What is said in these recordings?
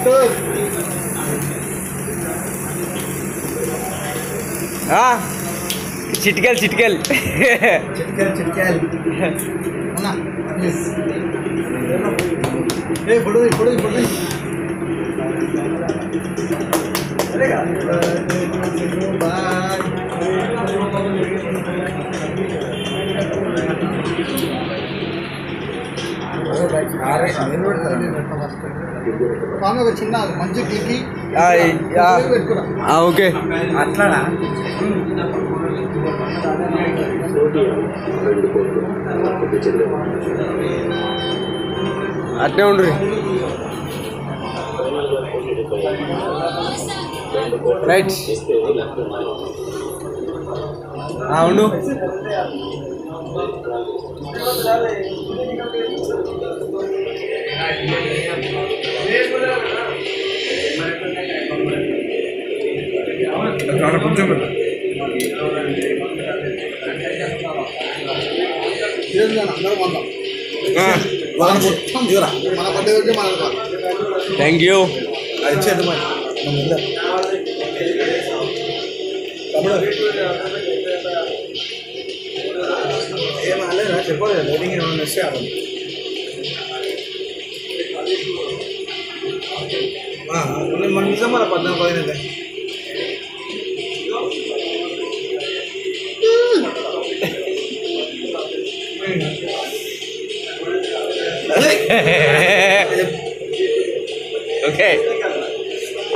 Bagus. हाँ। छिटकल चिटकल। ना। ए चलेगा? ఓకే. అట్లానా? అట్నే ఉండ్రి రైట్ ఆ, ఉండు కొంచెం అందరూ వందాం మన మొత్తం మన పండుగ వచ్చి మన థ్యాంక్ యూ అది ఇచ్చేది మరి మన ముందర. తమ్ముడు ఏం అలేదా చెప్పలేదు లైటింగ్ ఏమన్నా వస్తే అవ్వదు మన నిజం మన పద్నాలుగు పదిహేను ఓకే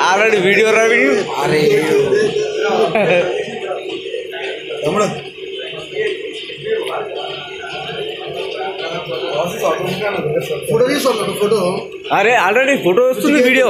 ఆల్రెడీ వీడియో రా వీడియో అరే తమ్ముడు ఫోటో తీసుకోండి ఫోటో అరే ఆల్రెడీ ఫోటో వస్తుంది వీడియో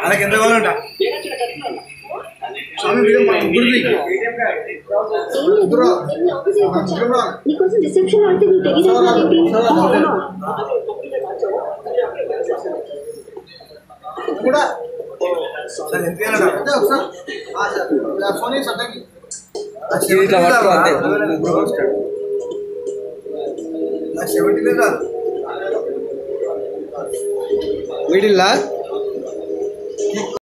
అలాగే ఎంత కావాలంట స్వామి వీడియో మా ముగ్గురిది ముగ్గురు ముగ్గురు రావాలి. నీకోసం రిసెప్షన్ అంటే నువ్వు తెలియదు కూడా సార్ ఎంత కావాలంట అంటే ఒకసారి ఆ సార్ ఆ ఫోన్ చేసి అడ్డంకి ఇట్లా పట్టుకో అంతే. నాకు సెవెంటీనే वीडियो